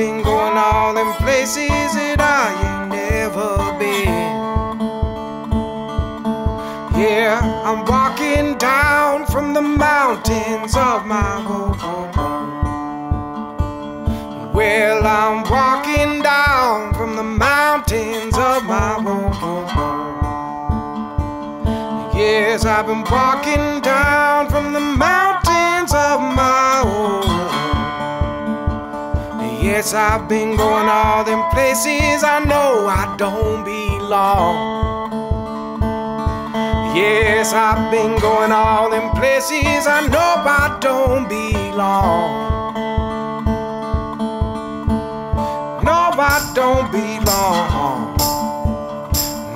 Been going all them places that I ain't never been. Yeah, I'm walking down from the mountains of my home. Well, I'm walking down from the mountains of my home. Yes, I've been walking down Yes, I've been going all them places I know I don't belong. Yes, I've been going all them places I know I don't belong. No, I don't belong.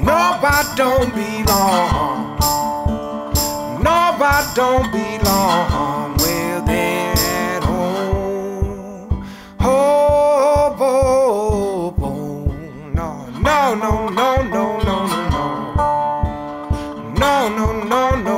No, I don't belong. No, I don't belong No, no, no,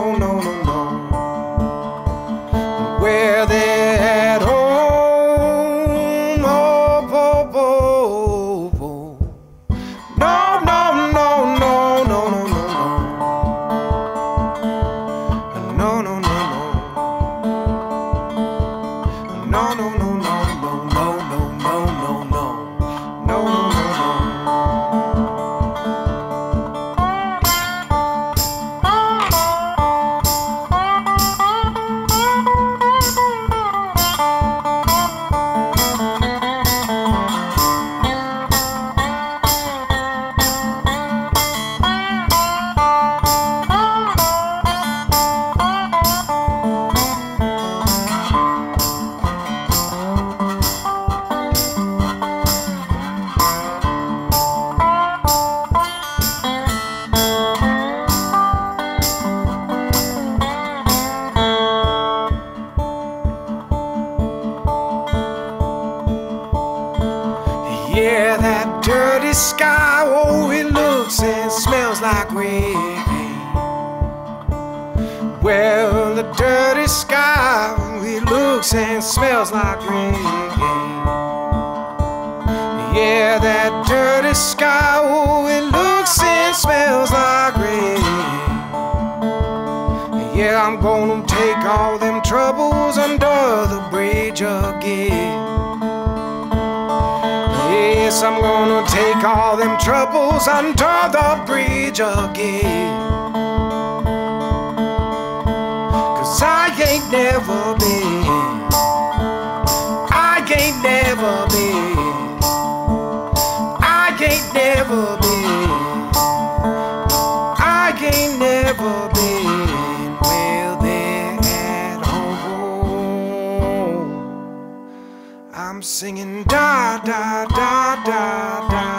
Yeah, that dirty sky, oh, it looks and smells like rain. Well, the dirty sky, oh, it looks and smells like rain. Yeah, that dirty sky, oh, it looks and smells like rain. Yeah, I'm gonna take all them troubles under the bridge again. Yes, I'm gonna take all them troubles under the bridge again. Cause I ain't never been. I ain't never been. I ain't never been. I'm singing da da da da da.